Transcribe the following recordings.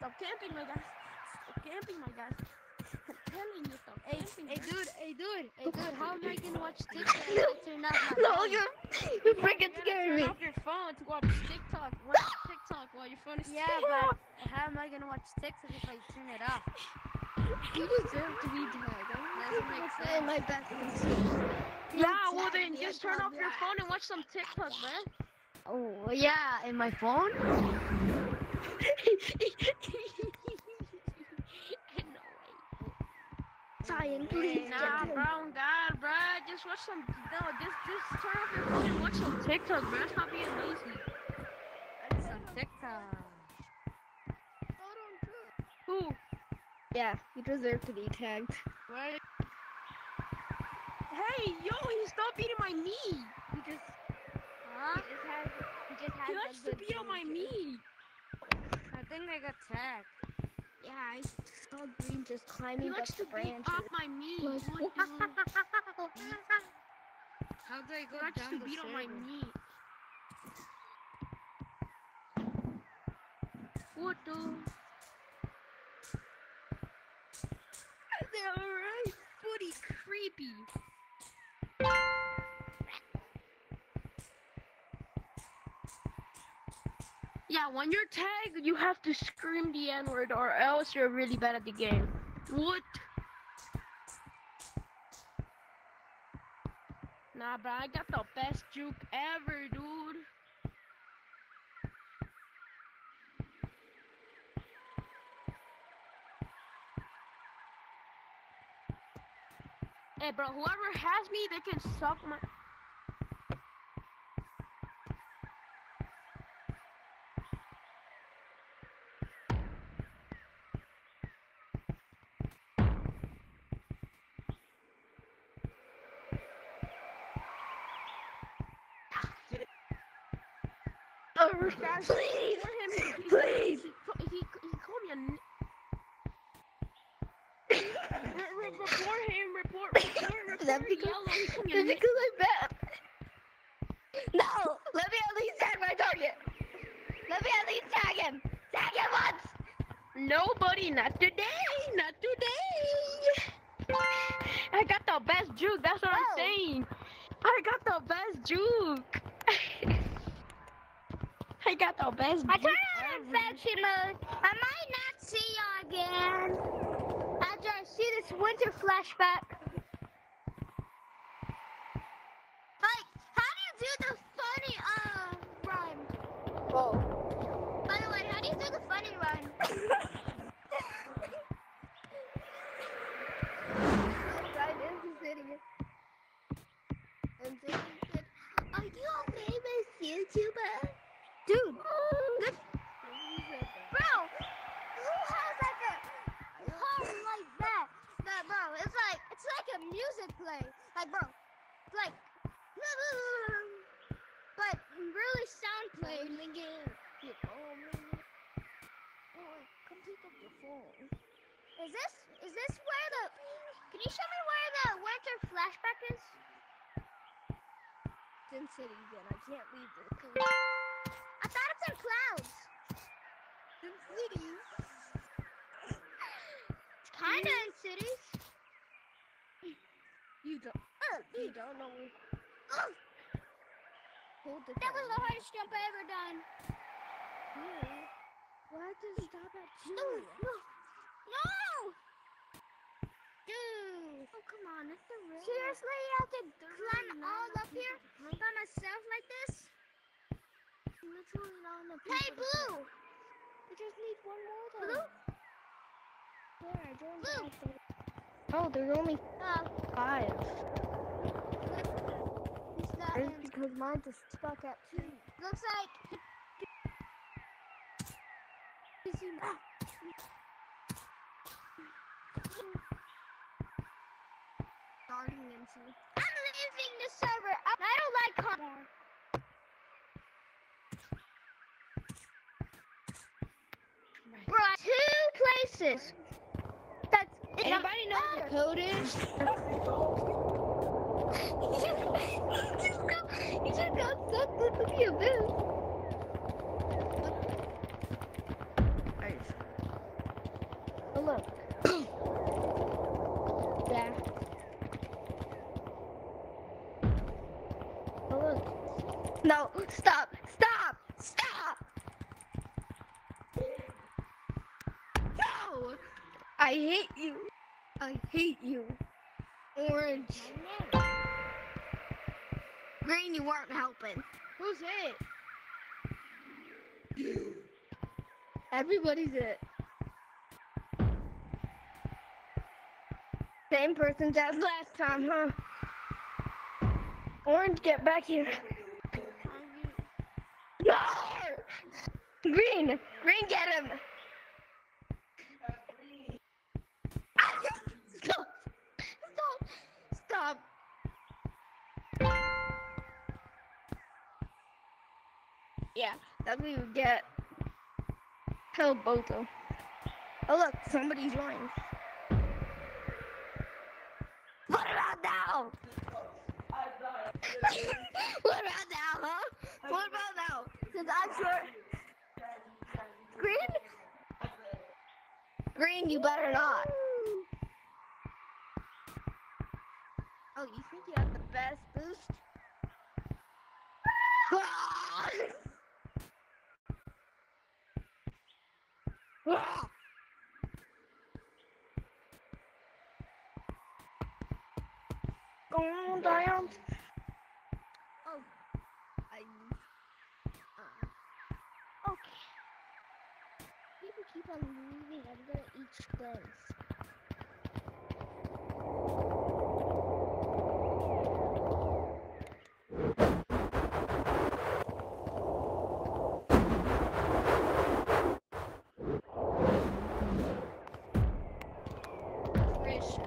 Stop camping, my guys. Stop camping, my guys. I'm telling you, stop Hey, camping. hey, dude, hey, dude, hey, dude, how am I gonna watch TikTok if I turn off my No, phone? you you freaking You turn me. off your phone to watch TikTok. Watch TikTok while your phone is Yeah, but how am I gonna watch TikTok if I turn it off? You deserve to be tagged. Doesn't make Hey, sense. my best. Yeah, well then just turn off your phone and watch some TikTok, man. Oh yeah, in my phone. No way. Cyan, please. Nah, bro, God, bro. Just watch some. No, just just turn off your phone and watch some TikTok, bro. Stop being lazy. Watch some TikTok. Who? Yeah, you deserve to be tagged. What? Hey, yo, he stopped beating my knee. You just, Huh? you just had, you just had He likes to beat on my knee. I think I got tagged. Yeah, I saw Green just He climbing up likes the to beat branches. off my knee. Like, What, dude? How do I He go likes down to the beat on my server? knee. What the? When you're tagged, you have to scream the N word or else you're really bad at the game. What? Nah, bro, I got the best juke ever, dude. Hey, bro, whoever has me, they can suck my. Guys, please, report him. Please. He, he, he called me a. n- Re- re- report him. Report. Report. Is that because- yellow. He called me a. Is it because I'm bad? No, let me at least tag my target. Let me at least tag him. Tag him once. Nobody, not today, not today. I got the best juke. That's what Oh. I'm saying. I got the best juke. I got the best. I juke turn on infection mode. I might not see you again after I see this winter flashback. Like, how do you do the funny uh run? Oh. By the way, how do you do the funny run? Right, this is idiot. And then he said, Are you a famous YouTuber? Dude, this bro, who has like a home like that? That bro, it's like it's like a music play. Like bro, it's like but really sound play. Come pick up your phone. Is this is this where the can you show me where the winter flashback is? It's in city again. I can't leave this. I thought it's in clouds. In cities. It's kinda in cities. You don't. Uh, you don't know. Ugh, oh! Hold the that was the hardest jump I ever done. Why does it stop at two? No, no, no! Dude. Oh come on, it's the rain. Seriously, you have to climb all up here by myself like this? Literally not enough Hey, people to Blue! We just need one more though. Blue? There, I joined Blue. that. Oh, there's only Uh, five. It's not It's because mine just stuck at two. Looks like. Is he not? Starting. I'm leaving the server. I don't like con- Bro, two places. That's. Anybody know what the code is? he just got, he just got sucked into the look. yeah. No, stop, stop, stop. No, I hate you. I hate you. Orange. Green, you weren't helping. Who's it? Everybody's it. Same person as last time, huh? Orange, get back here. Green! Green, get him! Stop! Stop! Stop! Yeah, that's what you get. Hell, Boto. Oh look, somebody joined. What about now? what about now, Since I'm sure. Green? Green, you better not. Oh, you think you have the best boost? Go on down. Oh, I. Uh, okay. People keep on leaving. I'm gonna eat clothes.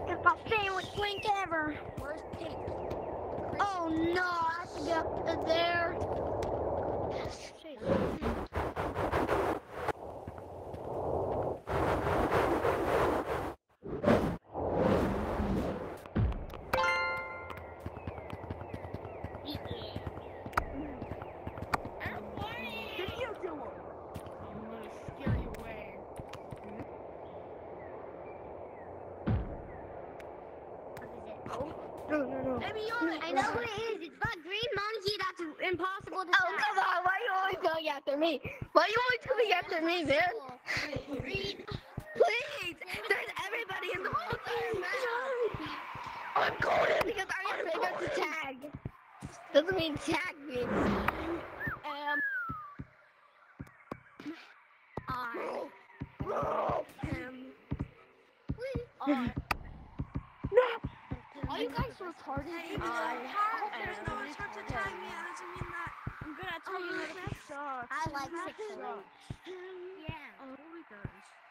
It's my favorite drink ever. Oh no, I have to get up there. No, oh, no, no. I know who it is. It's that green monkey that's impossible to Oh, come on. Why are you always going after me? Why are you always coming after me, man? Green. Please. There's everybody in the whole thing. I'm golden because I'm your favorite to tag. Doesn't mean tag me. Um. I am. No. Are you guys retarded? Hey, I there's no am instructor time yet. That doesn't mean that I'm gonna tell you how to sucks. I like six. Yeah. Oh my gosh. Why did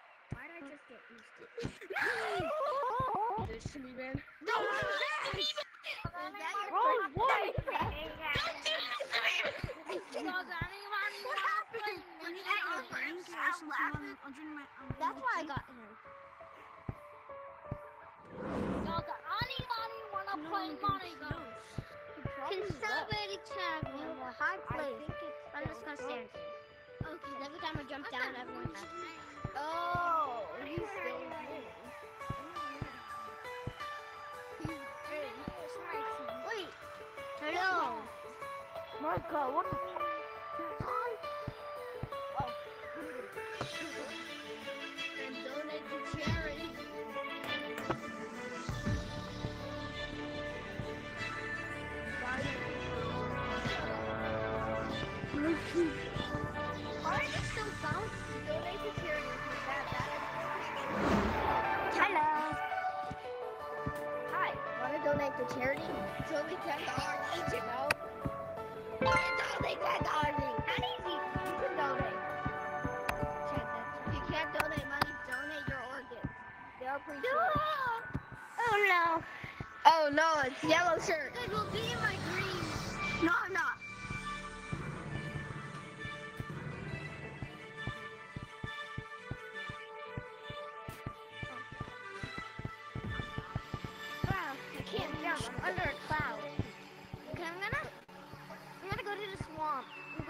I just get used to it? This should be bad. No, Oh, what? That's why I got him. Does anybody want to play Money Can somebody tag me in the high place? I'm just gonna stand. Okay. Every time I jump down, everyone has Oh, he's still in. Wait. Hello. My God, what the? And donate to charity. I Want to donate to charity? It's only ten dollars each, you know. It's only ten dollars each. Not easy. You can donate. If you can't donate money, donate your organs. They'll appreciate it. Oh no. Oh no, it's yellow shirt. It will be in my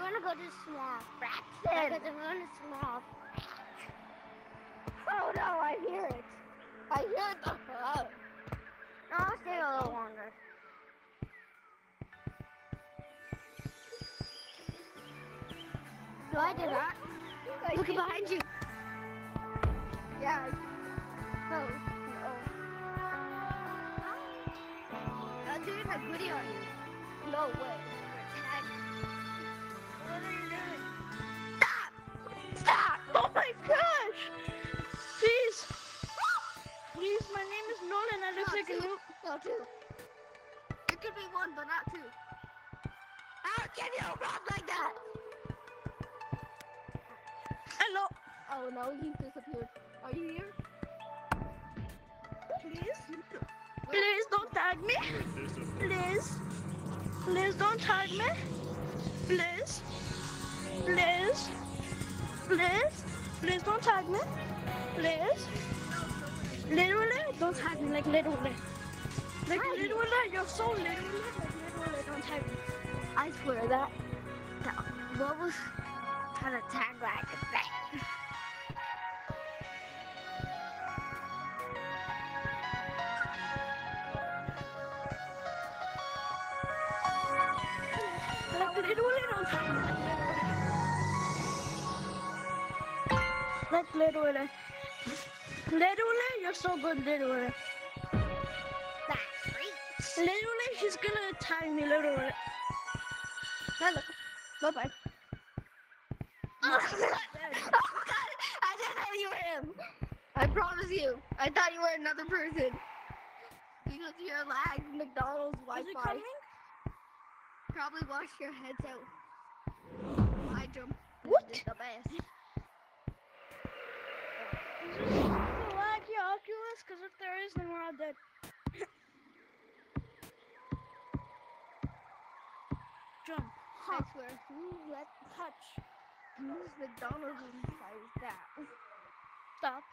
gonna go to the swamp. Braxton. Because I'm going to swamp. Oh no, I hear it. I hear the hug. No, I'll stay a little longer. Do I do that? Look behind you. Yeah. Oh. Oh. I'm doing a video on you. No way. Two. It could be one, but not two. How can you run like that? Hello. Oh no, he disappeared. Are you here? Please? Please don't tag me. Please. Please don't tag me. Please. Please. Please. Please don't tag me. Please. Literally, don't tag me like literally. Like literally, you're so literally, like literally, don't tag. I swear that. that what was trying to tag like that? Like literally, don't tag me. Like literally. Literally, you're so good, literally. Literally, she's gonna tag me, literally. Hello. Bye bye. Oh, God. I didn't know you were him. I promise you. I thought you were another person. Because you're lag McDonald's Is Wi it Fi. coming? Probably wash your heads out. I jump. What? The best. Is this the laggy Oculus? Because if there is, then we're all dead. Jump. I swear, who let touch? Whose McDonald's inside is that? Stop.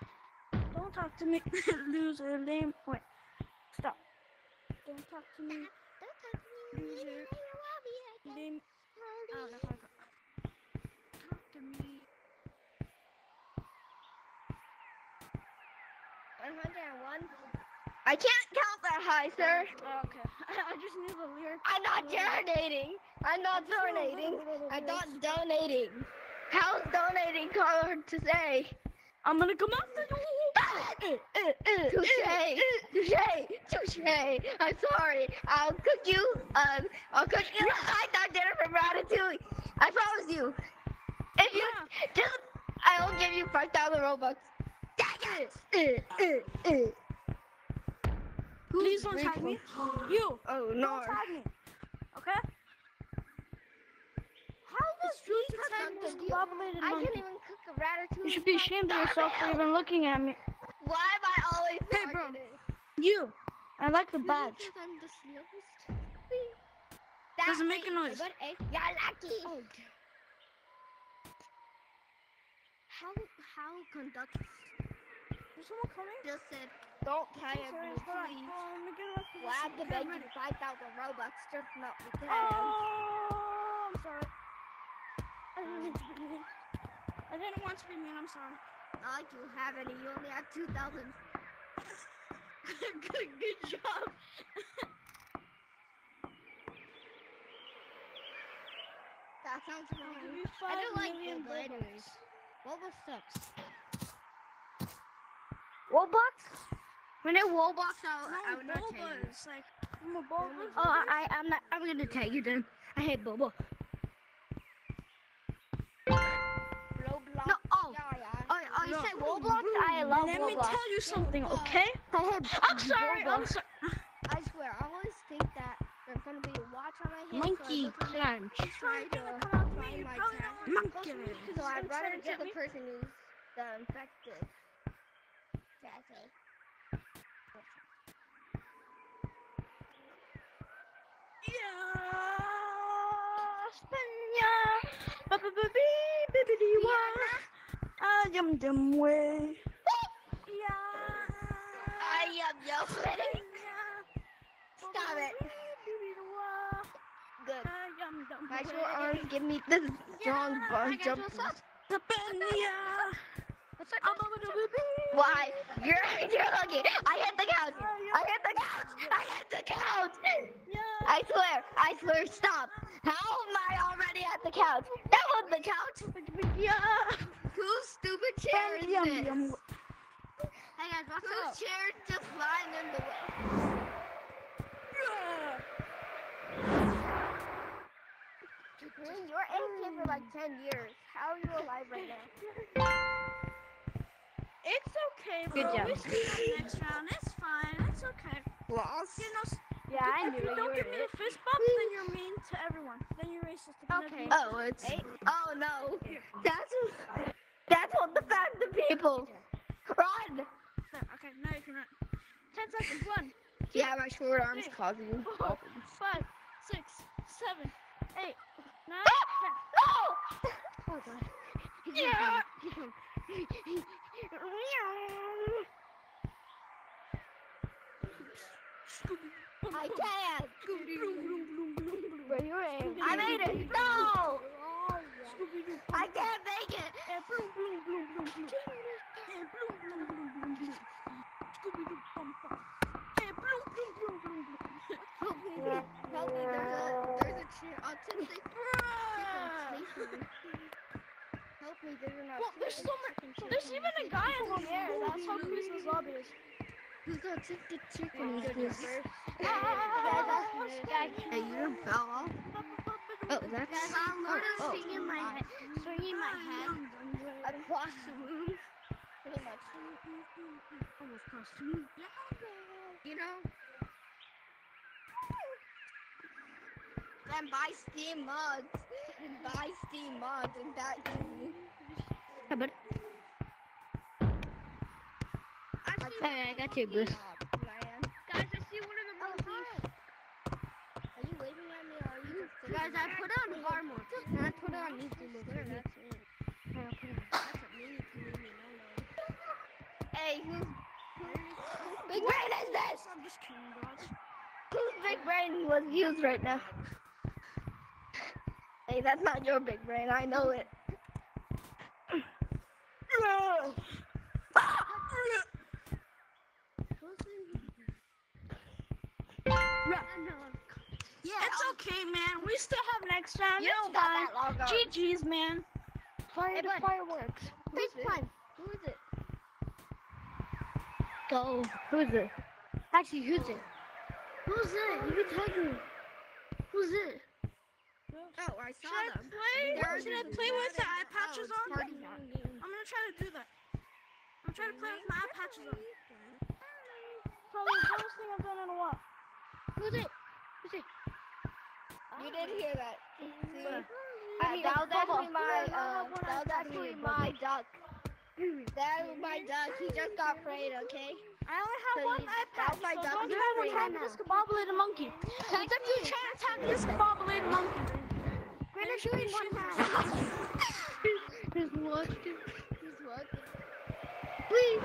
Don't talk to me. Loser, lame. Wait. Stop. Don't talk to me. Loser. Lame. I don't know got. Talk to me. 101. I can't count that high, sir. Oh, okay. I just knew the lyric. I'm not donating. I'm not donating. I'm not donating. How's donating hard to say? I'm gonna come after you. Touche, touche, touche. I'm sorry. I'll cook you. Um, I'll cook you hot dog dinner from Ratatouille. I promise you. If you just, I'll give you five thousand robux. Dang it! Uh, uh, uh. Please don't tag me. You. Oh no. Don't no. tag me. Okay? How does Truth you has tag done this the I can't even cook a ratatouille. You should be ashamed of yourself for even looking at me. Why am I always Hey, bro. You. I like the badge. I'm the slowest. Doesn't make a noise. But you're lucky. How how conduct Is someone coming? just said don't tag Sorry, me, hold on. please. Oh, let me get up Well, I have to beg you five thousand robux just not to tag. Oh, I'm sorry. I didn't mean to be mean. I didn't want to be mean. I'm sorry. Not like you have any. You only have two thousand. good, good job. that sounds I'll give fun. you I don't like million Boba Robux. anyways. Boba sucks. Roblox? When it Roblox, I, I would No, not tag you. Boba's like I'm a Boba. Oh, I, I'm not. I'm gonna tag you then. I hate Boba. Roblox. No. Oh. Yeah, yeah. Oh, oh you No. said Roblox? I love Let Roblox. me tell you something, okay? I hate I'm sorry. I'm sorry. I swear, I always think that there's gonna be a watch on my hand. Monkey so I look crunch. try to Come out to me. my Probably cat. not gonna come Monkey. to me. So I He's brought gonna it to get the person who's the infected. Yum yum way. Yeah. I am your. Stop it. Good. My short arms give me this strong Yeah, I bone got jump. you a sauce. España. Ah, ba ba da ba bee. Why? You're you're lucky. I hit the couch. I hit the couch. I hit the couch. Yeah. I swear. I swear. Stop. How am I already at the couch? That was the couch. Yeah. Whose stupid chair is Yum, this? yum. Hey guys, what's Whose up? chair is just lying in the way? You're AFK for like 10 years. How are you alive right now? It's okay, Good bro. job. It's okay. Lost. You know, s- Yeah, I if knew you it. don't You give me were the fist bump, then you're mean to everyone. Then you're racist. Okay. everyone. Oh, it's. Oh no. That's that's what the fact the people. Run. There, okay, now you can run. Ten seconds. One, Yeah, my short arms Three, causing you. four, five, six, seven, eight, nine, Ah! ten. Oh god. Yeah. I can't. Where you at? I made it. No. I can't make it. Help me. There's a there's a chair autistic. Help me. There's an Well, there's so many. There's even a guy in one there. That's how Christmas lobby is. Who's autistic chicken is this? Hey, you fell off. Oh, that's. Guys, I'm oh, oh, oh. swinging my head, swinging my head. across the room. Pretty much. Almost crossed the room. You know? Then buy Steam mods. Buy Steam mods and that. Yeah, but Hey, I got you, Bruce. Guys, I see one of the monkeys. Are you waving at me or are you just Guys, I put it on hard mode. And I put it on YouTube mode. That's it. That's no. Hey, who's, big brain is this? I'm just kidding, guys. Whose big brain was used right now? Hey, that's not your big brain. I know it. Yeah, it's okay, man. We still have next round. You it's don't got fine. that long. GG's, man. Fire Hey, the bud. fireworks. Who's Big it? one. Who is it? Go. Who is it? Actually, who's it? Who's it? You can tell me. Who's it? Oh, I saw them. Should I play? There's Should I a- play with the eye Oh, patches it's on? party. I'm gonna try to do that. I'm trying to play with my eye patches on. Probably the dumbest thing I've done in a while. Who's it? Who's it? You didn't hear that. See? I mean, that was actually my, uh, that was actually my duck. That was my duck. He just got frayed, okay? I only have So one that was my so duck. You have one now. this discombobulated monkey. If you try to attack this discombobulated monkey, We're shooting one. Just watch it. Just watch it. Please.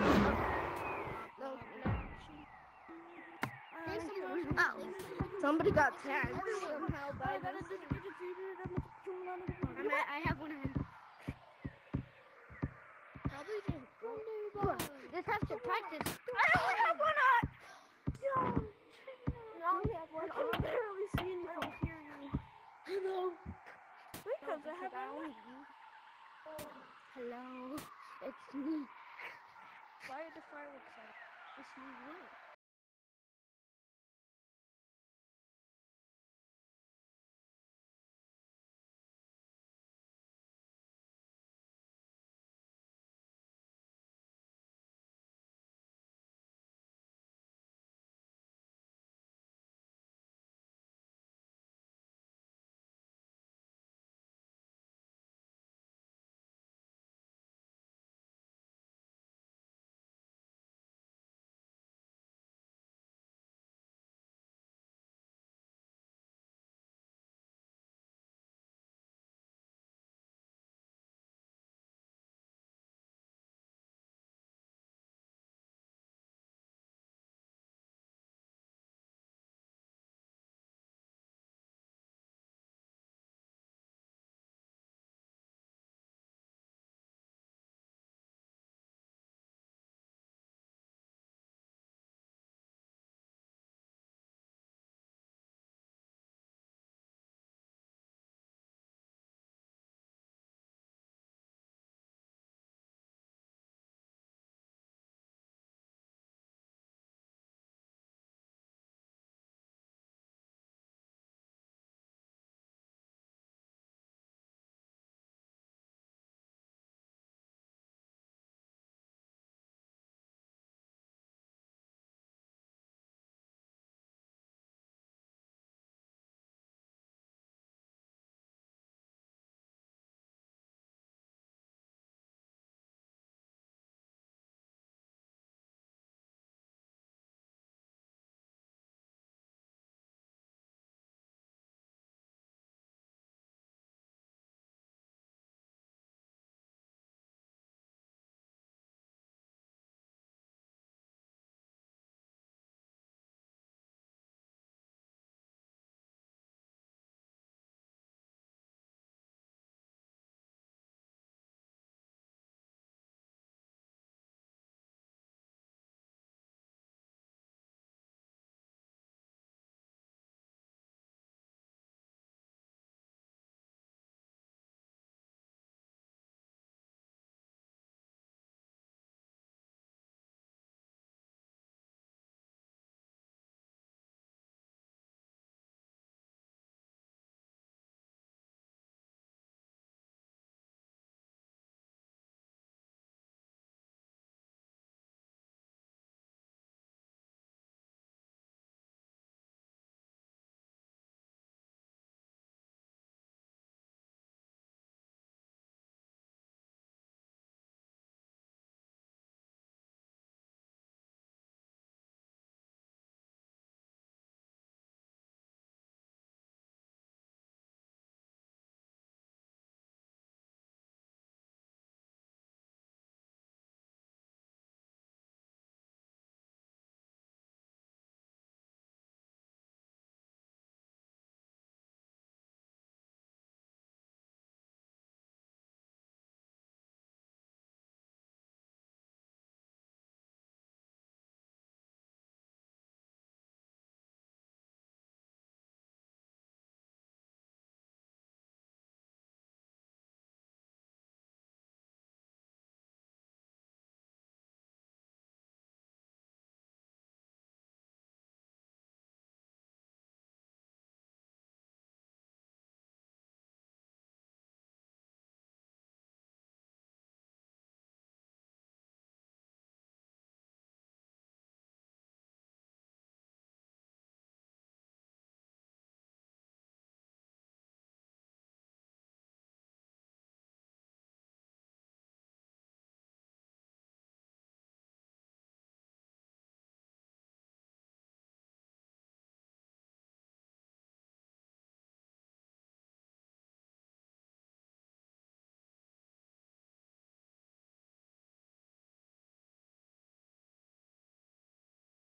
No, no. Oh, somebody got tagged somehow by this. I'm at, I have one hand. Probably just This has to practice. I only have one eye. Yo, I only have one. I can barely see anything. I don't you. Hello. Because I have one eye. Hello, it's me. Why are the fireworks out? It's me. What?